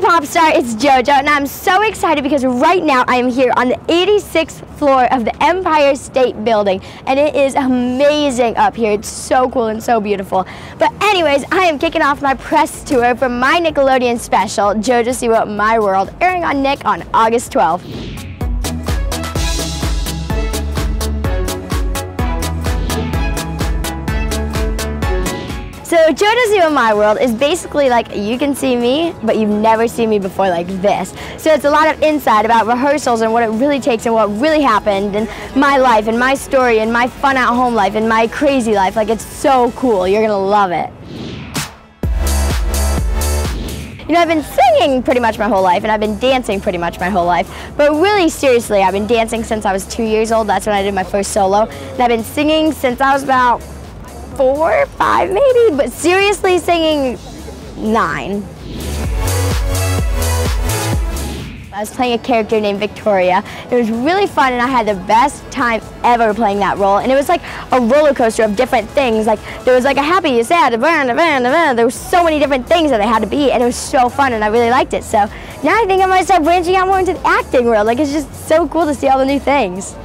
pop star? It's JoJo, and I'm so excited because right now I am here on the 86th floor of the Empire State Building, and it is amazing up here. It's so cool and so beautiful. But anyways, I am kicking off my press tour for my Nickelodeon special, JoJo Siwa My World, airing on Nick on August 12th. So JoJo Siwa My World is basically like you can see me, but you've never seen me before like this. So it's a lot of insight about rehearsals and what it really takes and what really happened and my life and my story and my fun at home life and my crazy life. Like it's so cool. You're gonna love it. You know, I've been singing pretty much my whole life, and I've been dancing pretty much my whole life. But really, seriously, I've been dancing since I was two years old. That's when I did my first solo. And I've been singing since I was about four, five maybe, but seriously singing nine. I was playing a character named Victoria. It was really fun and I had the best time ever playing that role. And it was like a roller coaster of different things. Like there was like a happy, a sad, a burn, a burn, a burn. There were so many different things that I had to be and it was so fun and I really liked it. So now I think I might start branching out more into the acting world. Like it's just so cool to see all the new things.